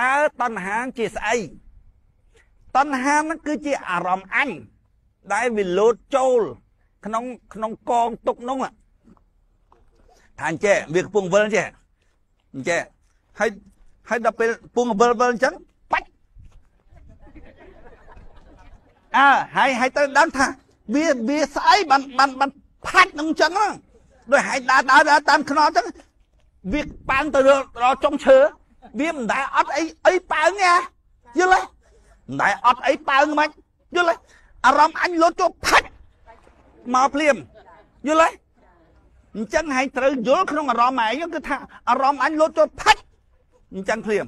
តើតណ្ហាជាស្អីតណ្ហាហ្នឹងគឺជាអារម្មណ៍អញដែលវាលោតចូល ក្នុងក្នុងកងទុកនោះថាអញ្ចេះវាកំពុងវិលចេះអញ្ចេះហើយហើយដល់ពេលពងវិលវិលអញ្ចឹងបាច់អើហើយហើយទៅដឹងថាវាវាស្អីបានបានបានផាច់នឹងអញ្ចឹងហ្នឹងដោយហើយដើរដើរដើរតាមខ្នល់អញ្ចឹងវាប៉ាំងទៅដល់ចុងឈើ វាមិនដែលអត់អីអីប៉ើងទេយល់ទេមិនដែលអត់អីប៉ើងមិនយល់ទេអារម្មណ៍អញលោតចូលផាច់មកភ្លាមយល់ទេអញ្ចឹងហើយត្រូវយល់ក្នុងអារម្មណ៍ឯងគឺថាអារម្មណ៍អញលោតចូលផាច់អញ្ចឹងភ្លាម